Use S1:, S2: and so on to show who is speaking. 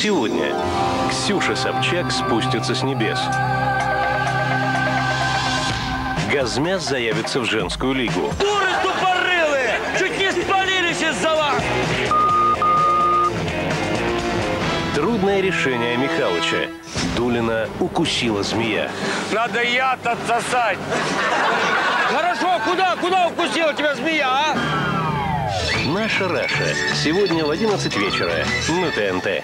S1: Сегодня Ксюша Собчак спустится с небес. Газмяс заявится в женскую лигу.
S2: Дуры тупорылые! Чуть не спалились из-за вас!
S1: Трудное решение Михалыча. Дулина укусила змея.
S2: Надо яд отсосать! Хорошо, куда, куда укусила тебя змея, а?
S1: Наша Раша. Сегодня в 11 вечера на ТНТ.